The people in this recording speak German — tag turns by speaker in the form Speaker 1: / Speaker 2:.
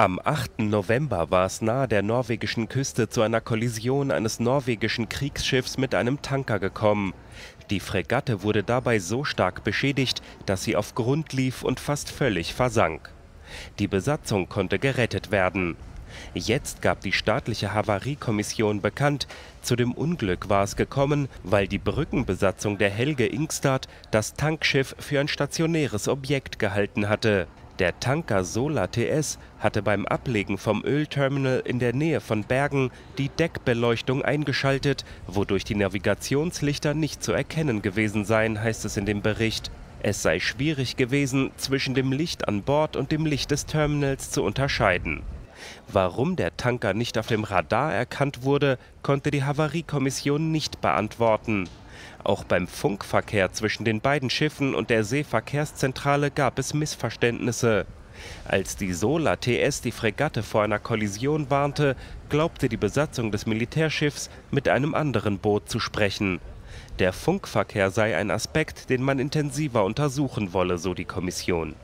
Speaker 1: Am 8. November war es nahe der norwegischen Küste zu einer Kollision eines norwegischen Kriegsschiffs mit einem Tanker gekommen. Die Fregatte wurde dabei so stark beschädigt, dass sie auf Grund lief und fast völlig versank. Die Besatzung konnte gerettet werden. Jetzt gab die staatliche Havariekommission bekannt, zu dem Unglück war es gekommen, weil die Brückenbesatzung der Helge Ingstad das Tankschiff für ein stationäres Objekt gehalten hatte. Der Tanker Sola TS hatte beim Ablegen vom Ölterminal in der Nähe von Bergen die Deckbeleuchtung eingeschaltet, wodurch die Navigationslichter nicht zu erkennen gewesen seien, heißt es in dem Bericht. Es sei schwierig gewesen, zwischen dem Licht an Bord und dem Licht des Terminals zu unterscheiden. Warum der Tanker nicht auf dem Radar erkannt wurde, konnte die Havariekommission nicht beantworten. Auch beim Funkverkehr zwischen den beiden Schiffen und der Seeverkehrszentrale gab es Missverständnisse. Als die Sola TS die Fregatte vor einer Kollision warnte, glaubte die Besatzung des Militärschiffs, mit einem anderen Boot zu sprechen. Der Funkverkehr sei ein Aspekt, den man intensiver untersuchen wolle, so die Kommission